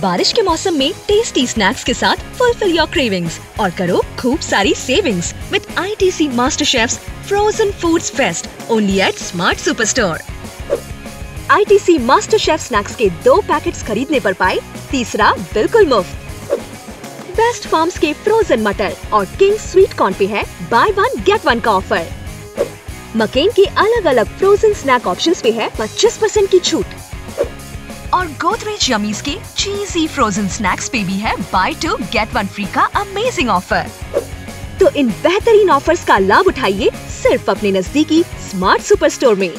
बारिश के मौसम में टेस्टी स्नैक्स के साथ फुलफिल योर क्रेविंग्स और करो खूब सारी savings with ITC master chefs frozen foods fest only at smart super store ITC master chef snacks के दो पैकेट्स खरीदने पर पाए तीसरा बिल्कुल मुफ़्त। बेस्ट फार्म्स के फ्रोजन मटर और किंग स्वीट कॉर्न पे है बाय वन गेट वन का ऑफ़र मकेन के अलग अलग फ्रोजन स्नैक ऑप्शंस पे है 25 परसेंट की छूट। और गोदरेज यमीज के चीजी फ्रोजन स्नैक्स पे भी है buy two get one free का अमेजिंग ऑफ़र तो इन बेहतरीन ऑफर्स का लाभ उठाइए सिर्फ़ अपने नजदीकी स्मार्ट सुपर स्टोर में।